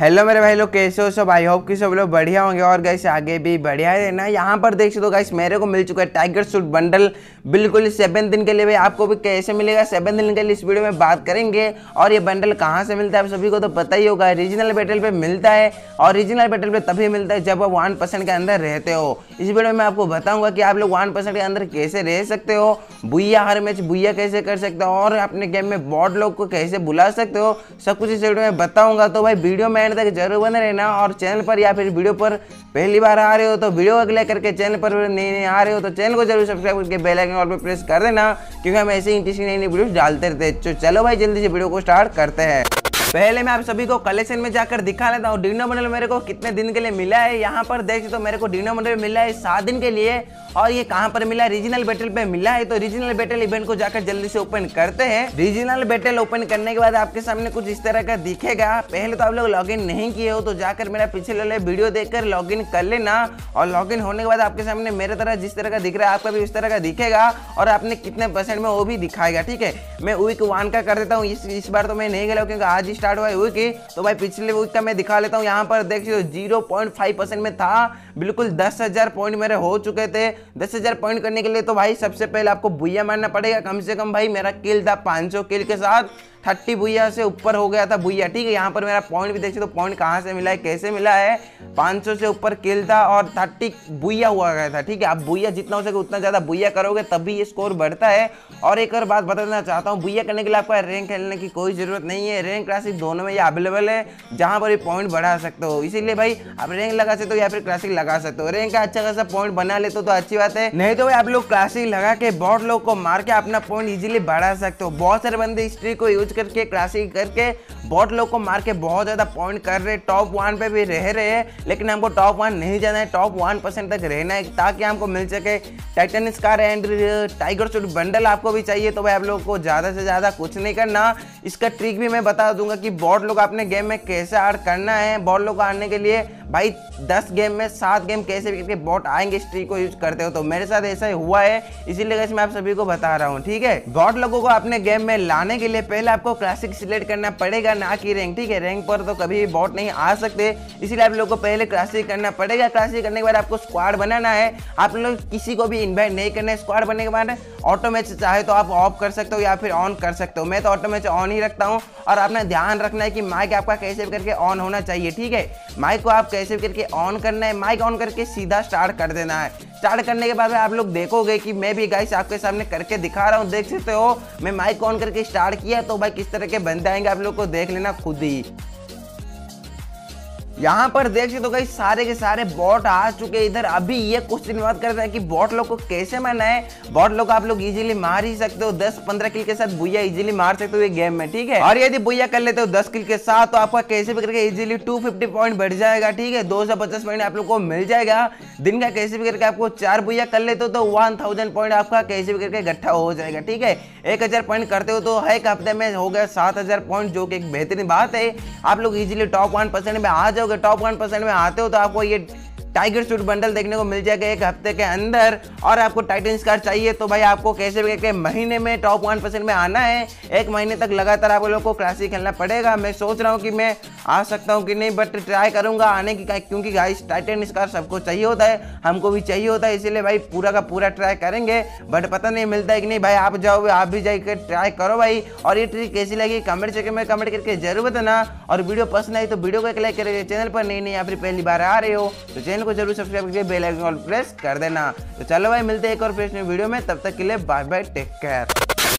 Hello मेरे भाई लोग, कैसे हो सब? आई होप कि सब लोग बढ़िया होंगे। और गैस आगे भी बढ़िया है ना? यहाँ पर देख सकते हो गैस मेरे को मिल चुका है टाइगर सूट बंडल बिल्कुल सेवन दिन के लिए भाई, आपको भी कैसे मिलेगा? सेवन दिन के लिए इस वीडियो में बात करेंगे। और ये बंडल कहाँ से मिलता है, आप सभी को तो पता ही होगा। रीजनल बैटल पर मिलता है। और रीजनल बैटल पे तभी मिलता है जब आप वन के अंदर रहते हो। इस वीडियो में आपको बताऊँगा कि आप लोग वन के अंदर कैसे रह सकते हो। बुया हर मैच बुया कैसे कर सकते हो? और अपने गेम में बॉट लोग को कैसे बुला सकते हो? सब कुछ इस वीडियो में बताऊँगा। तो भाई वीडियो में एंड तक ज़रूर बने रहना और चैनल पर या फिर वीडियो पर पहली बार आ रहे हो तो वीडियो को क्लिक करके चैनल पर नहीं नहीं आ रहे हो तो चैनल को ज़रूर सब्सक्राइब करके बेल आइकन ऑल पर प्रेस कर देना क्योंकि हम ऐसे इंटरेस्टिंग नई नई वीडियो डालते रहते हैं। तो चलो भाई, जल्दी से वीडियो को स्टार्ट करते हैं। पहले मैं आप सभी को कलेक्शन में जाकर दिखा लेता हूँ। डिनो मॉडल मेरे को कितने दिन के लिए मिला है? यहाँ पर देख तो मेरे को डिनो मॉडल मिला है सात दिन के लिए। और ये कहाँ पर मिला है? रीजनल बैटल पे मिला है। तो रीजनल बैटल इवेंट को जाकर जल्दी से ओपन करते हैं। रीजनल बैटल ओपन करने के बाद आपके सामने कुछ इस तरह का दिखेगा। पहले तो आप लोग लॉग नहीं किए हो तो जाकर मेरा पीछे वाले वीडियो देखकर लॉग कर लेना। और लॉग होने के बाद आपके सामने मेरे तरह जिस तरह का दिख रहा है आपका भी उस तरह का दिखेगा। और आपने कितने परसेंट में वो भी दिखाएगा ठीक है? मैं वीक वन का कर देता हूँ। इस, बार तो मैं नहीं गया क्योंकि आज स्टार्ट हुआ है तो भाई पिछले वीक का मैं दिखा लेता हूँ, यहाँ पर देख ज़ीरो पॉइंट फाइव परसेंट में था, बिल्कुल दस हज़ार पॉइंट मेरे हो चुके थे। दस हज़ार पॉइंट करने के लिए तो भाई सबसे पहले आपको भुया मारना पड़ेगा, कम से कम भाई मेरा किल था 500 किल के साथ। थर्टी भुया से ऊपर हो गया था भुया ठीक है? यहाँ पर मेरा पॉइंट भी देखिए तो पॉइंट कहाँ से मिला है, कैसे मिला है? 500 से ऊपर किल था और थर्टी बुया हुआ गया था, ठीक है? अब बुया जितना हो सके उतना ज़्यादा बुया करोगे, तभी ये स्कोर बढ़ता है। और एक और बात बताना चाहता हूँ बुया करने के लिए आपको रैंक खेलने की कोई ज़रूरत नहीं है। रैंक क्लासिक दोनों में ये अवेलेबल है, जहाँ पर भी पॉइंट बढ़ा सकते हो। इसीलिए भाई, आप रैंक लगा सकते हो या फिर क्लासिक लगा सकते हो। रैंक का अच्छा खासा पॉइंट बना लेते हो तो अच्छी बात है। नहीं तो भाई, आप लोग क्लासिक लगा के बहुत लोग को मार के अपना पॉइंट इजिली बढ़ा सकते हो। बहुत सारे बंदे इस ट्रिक को यूज़ करके क्लासिक करके, बहुत लोग को मार के बहुत ज़्यादा पॉइंट कर रहे टॉप वन पे भी रह रहे हैं, लेकिन हमको टॉप वन नहीं जाना है। टॉप वन परसेंट तक रहना है, ताकि हमको मिल सके। Titan scar and tiger suit bundle आपको भी चाहिए तो भाई आप लोग को ज़्यादा से ज़्यादा कुछ नहीं करना। इसका ट्रिक भी मैं बता दूँगा कि बहुत लोग अपने गेम में कैसे आड़ करना है। बहुत लोग आने के लिए, भाई, दस गेम में सात गेम कैसे करके बॉट आएँगे, इस ट्रिक को यूज़ करते हो। तो मेरे साथ ऐसा ही हुआ है, इसीलिए मैं आप सभी को बता रहा हूँ, ठीक है? बॉट लोगों को अपने गेम में लाने के लिए पहले आपको क्लासिक सिलेक्ट करना पड़ेगा, ना कि रैंक ठीक है? रैंक पर तो कभी बॉट नहीं आ सकते। इसीलिए आप लोगों को पहले क्लासिक करना पड़ेगा। क्लासिक करने के बाद आपको स्क्वाड बनाना है। आप लोग किसी को भी इन्वाइट नहीं करना है स्क्वाड बनने के बाद। ऑटो मैच चाहे तो आप ऑफ़ कर सकते हो या फिर ऑन कर सकते हो। मैं तो ऑटो मैच ऑन ही रखता हूँ और अपना ध्यान रखना है कि माइक आपका कैसे करके ऑन होना चाहिए, ठीक है? माइक को आप कैसे करके ऑन करना है? माइक ऑन करके सीधा स्टार्ट कर देना है। स्टार्ट करने के बाद आप लोग देखोगे कि मैं भी गाइस आपके सामने करके दिखा रहा हूँ, देख सकते हो। मैं माइक ऑन करके स्टार्ट किया तो भाई किस तरह के बंदे आएँगे आप लोग को देख लेना खुद ही। यहाँ पर देख सकते हो कई सारे के सारे बॉट आ चुके इधर अभी ये क्वेश्चन बात करता है कि बॉट लोग को कैसे मारना है। बॉट लोग आप लोग इजीली मार ही सकते हो। 10 15 किल के साथ बुया इजीली मार सकते हो ये गेम में, ठीक है? और यदि बुया कर लेते हो 10 किल के साथ तो आपका कैसे भी करके इजीली 250 पॉइंट बढ़ जाएगा, ठीक है? दो सौ पचास पॉइंट आप लोग को मिल जाएगा। दिन का कैसे भी करके आपको चार बुया कर लेते हो तो वन पॉइंट आपका कैसे भी करके इकट्ठा हो जाएगा, ठीक है? एक हज़ार पॉइंट करते हो तो एक हफ़्ते में हो गया सात हज़ार पॉइंट जो कि एक बेहतरीन बात है। आप लोग इजिली टॉप वन में आ जाओगे। टॉप वन परसेंट में आते हो तो आपको ये टाइगर सूट बंडल देखने को मिल जाएगा एक हफ़्ते के अंदर। और आपको टाइटन स्कार चाहिए तो भाई आपको कैसे भी करके महीने में टॉप वन परसेंट में आना है। एक महीने तक लगातार आप लोग को क्लासिक खेलना पड़ेगा। मैं सोच रहा हूँ कि मैं आ सकता हूँ कि नहीं बट ट्राई करूँगा आने की क्योंकि गाइस टाइटन स्कार सबको चाहिए होता है, हमको भी चाहिए होता है, इसीलिए भाई पूरा का पूरा ट्राई करेंगे। बट पता नहीं मिलता है कि नहीं, भाई आप जाओ, आप भी जाकर ट्राई करो भाई। और ये ट्रिक कैसी लगी कमेंट सेक्शन में कमेंट करके ज़रूर बताना। और वीडियो पसंद आई तो वीडियो को एक लाइक करेंगे चैनल पर नहीं नहीं या फिर पहली बार आ रहे हो तो चैनल को ज़रूर सब्सक्राइब करके बेल आइकन प्रेस कर देना। तो चलो भाई, मिलते हैं एक और फ्रेश वीडियो में, तब तक के लिए बाय बाय टेक केयर